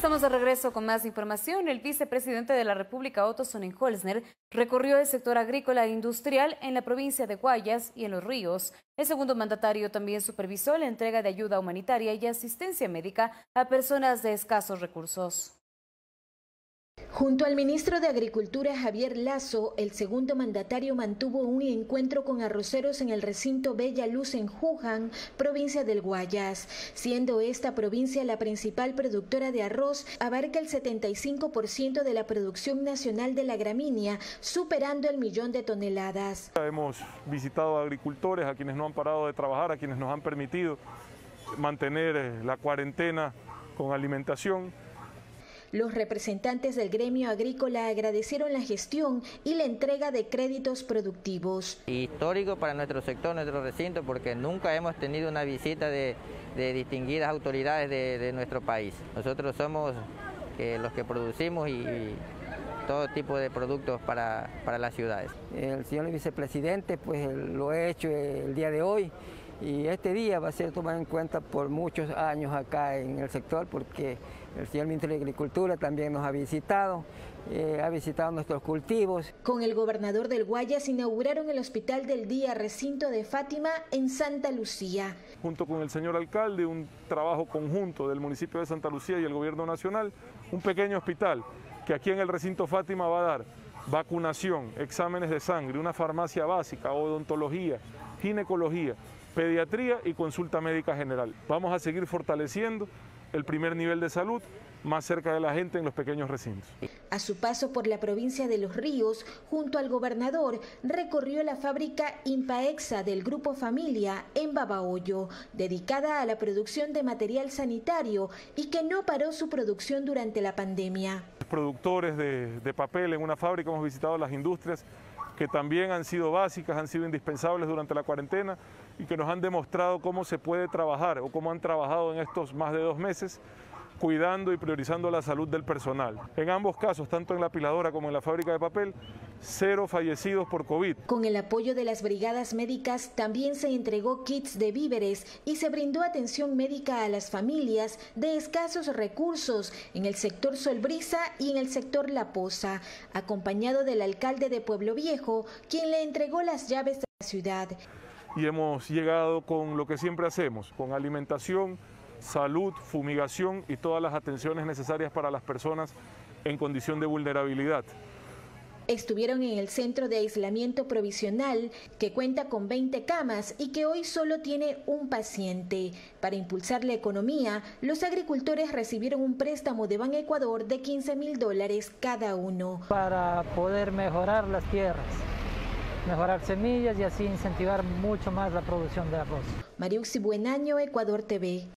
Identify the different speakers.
Speaker 1: Estamos de regreso con más información. El vicepresidente de la República, Otto Sonnenholzner, recorrió el sector agrícola e industrial en la provincia de Guayas y en Los Ríos. El segundo mandatario también supervisó la entrega de ayuda humanitaria y asistencia médica a personas de escasos recursos.
Speaker 2: Junto al ministro de Agricultura Javier Lazo, el segundo mandatario mantuvo un encuentro con arroceros en el recinto Bella Luz en Juján, provincia del Guayas. Siendo esta provincia la principal productora de arroz, abarca el 75% de la producción nacional de la gramínea, superando el millón de toneladas.
Speaker 3: Hemos visitado a agricultores, a quienes no han parado de trabajar, a quienes nos han permitido mantener eh, la cuarentena con alimentación
Speaker 2: los representantes del gremio agrícola agradecieron la gestión y la entrega de créditos productivos.
Speaker 4: Histórico para nuestro sector, nuestro recinto, porque nunca hemos tenido una visita de, distinguidas autoridades de, nuestro país. Nosotros somos eh, los que producimos y, todo tipo de productos para, para, las ciudades.
Speaker 5: El señor vicepresidente pues lo ha hecho el día de hoy y este día va a ser tomado en cuenta por muchos años acá en el sector porque el señor ministro de Agricultura también nos ha visitado, eh, ha visitado nuestros cultivos.
Speaker 2: Con el gobernador del Guayas inauguraron el Hospital del Día Recinto de Fátima en Santa Lucía.
Speaker 3: Junto con el señor alcalde, un trabajo conjunto del municipio de Santa Lucía y el gobierno nacional, un pequeño hospital que aquí en el recinto Fátima va a dar vacunación, exámenes de sangre, una farmacia básica, odontología, ginecología, pediatría y consulta médica general. Vamos a seguir fortaleciendo el primer nivel de salud más cerca de la gente en los pequeños recintos.
Speaker 2: A su paso por la provincia de Los Ríos, junto al gobernador, recorrió la fábrica Impaexa del Grupo Familia en Babahoyo, dedicada a la producción de material sanitario y que no paró su producción durante la pandemia.
Speaker 3: Productores de, de papel en una fábrica, hemos visitado las industrias que también han sido básicas, han sido indispensables durante la cuarentena y que nos han demostrado cómo se puede trabajar o cómo han trabajado en estos más de dos meses cuidando y priorizando la salud del personal. En ambos casos, tanto en la apiladora como en la fábrica de papel, cero fallecidos por COVID.
Speaker 2: Con el apoyo de las brigadas médicas también se entregó kits de víveres y se brindó atención médica a las familias de escasos recursos en el sector Solbrisa y en el sector La Poza, acompañado del alcalde de Pueblo Viejo, quien le entregó las llaves de la ciudad.
Speaker 3: Y hemos llegado con lo que siempre hacemos, con alimentación, salud, fumigación y todas las atenciones necesarias para las personas en condición de vulnerabilidad.
Speaker 2: Estuvieron en el centro de aislamiento provisional que cuenta con 20 camas y que hoy solo tiene un paciente. Para impulsar la economía, los agricultores recibieron un préstamo de Ban Ecuador de 15 mil dólares cada uno.
Speaker 6: Para poder mejorar las tierras mejorar semillas y así incentivar mucho más la producción de arroz.
Speaker 2: Mariuxi Buenaño, Ecuador TV.